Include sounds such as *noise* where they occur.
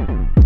Mm-hmm. *laughs*